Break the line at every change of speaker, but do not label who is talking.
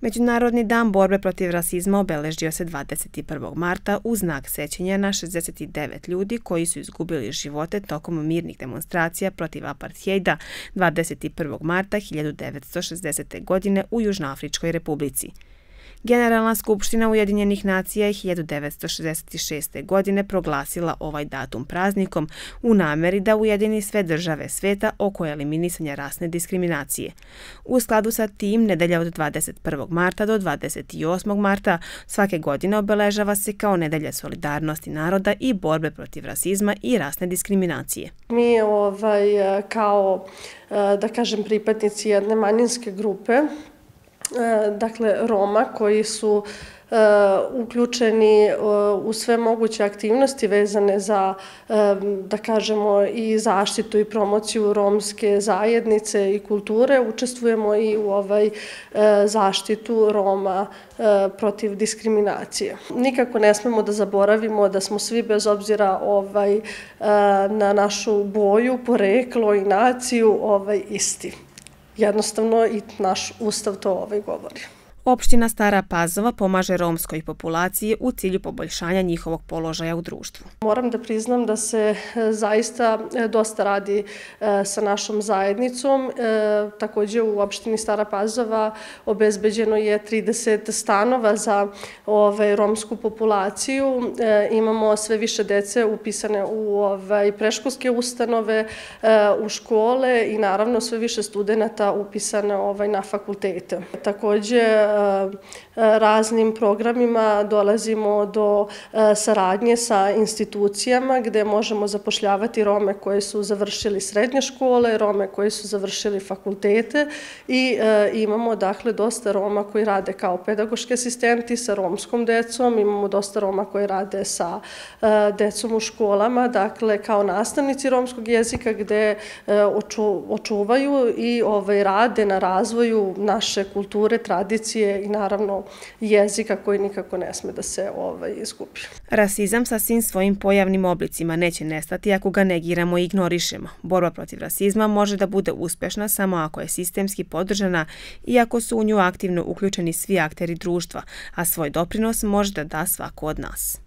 Međunarodni dan borbe protiv rasizma obeležio se 21. marta u znak sećenja na 69 ljudi koji su izgubili živote tokom mirnih demonstracija protiv apartheida 21. marta 1960. godine u Južnoafričkoj republici. Generalna skupština Ujedinjenih nacija je 1966. godine proglasila ovaj datum praznikom u nameri da ujedini sve države sveta oko eliminisanja rasne diskriminacije. U skladu sa tim, nedelja od 21. marta do 28. marta svake godine obeležava se kao nedelja solidarnosti naroda i borbe protiv rasizma i rasne diskriminacije.
Mi ovaj, kao, eh, da kažem, pripadnici jedne manjinske grupe, E, dakle Roma koji su e, uključeni e, u sve moguće aktivnosti vezane za, da kažemo, i zaštitu i promociju romske zajednice i kulture. Učestvujemo i u ovaj zaštitu Roma protiv diskriminacije. Nikako ne smemo da zaboravimo da smo svi bez obzira ovaj, na našu boju, poreklo i naciju ovaj, isti jednostavno i naš ustav to ovaj govori.
Opština Stara Pazova pomaže romskoj populaciji u cilju poboljšanja njihovog položaja u društvu.
Moram da priznam da se e, zaista e, dosta radi e, sa našom zajednicom. Također u opštini Stara Pazova obezbeđeno je 30 stanova za ovaj, romsku populaciju. Imamo sve više dece upisane u ovaj, preškolske ustanove, u škole i naravno sve više studenta upisane ovaj, na fakultete. Također Eh, eh, raznim programima dolazimo do eh, saradnje sa institucijama gde možemo zapošljavati Rome koje su završili srednje škole, Rome koje su završili fakultete i imamo dakle dosta Roma koji rade kao pedagoški asistenti sa romskom decom, imamo dosta Roma koji rade sa decom u školama, dakle kao nastavnici romskog jezika gde očuvaju i ovaj, rade na razvoju naše kulture, tradicije tradicije i naravno jezika koji nikako ne sme da se ovaj, izgubi.
Rasizam sa svim svojim pojavnim oblicima neće nestati ako ga negiramo i ignorišemo. Borba protiv rasizma može da bude uspešna samo ako je sistemski podržana i ako su u nju aktivno uključeni svi akteri društva, a svoj doprinos može da da svako od nas.